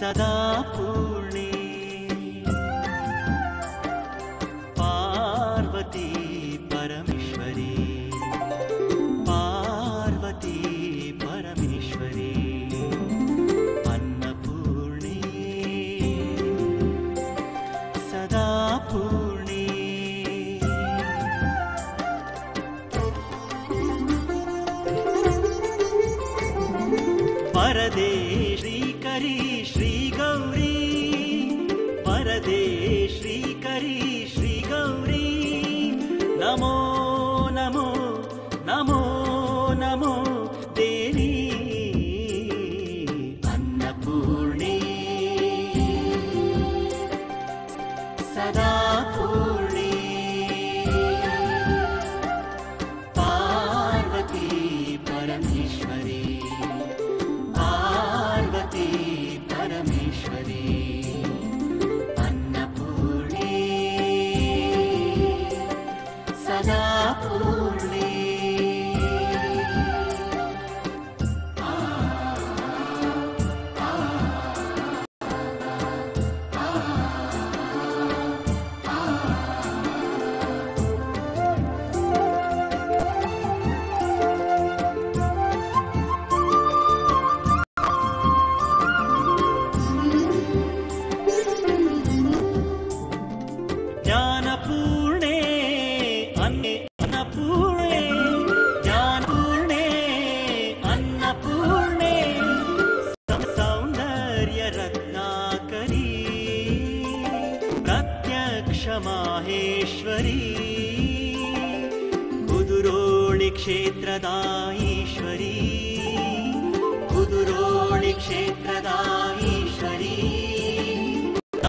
सदा पूर्णे। पार्वती परमेश्वरी। पार्वती परमेश्वरी। अन्नपूर्णे। सदा पूर्णे। परदे श्रीकरी श्री वरदे श्रीकरी श्रीगौरी। नमो नमो नमो नमो देवी। अन्नपूर्णे। सदा पूर्णे पार्वती परमेश्वरी। पार्वती परमेश्वरी माहेश्वरी बुदुरोणि क्षेत्रदाहेश्वरी कुदुरोणि क्षेत्र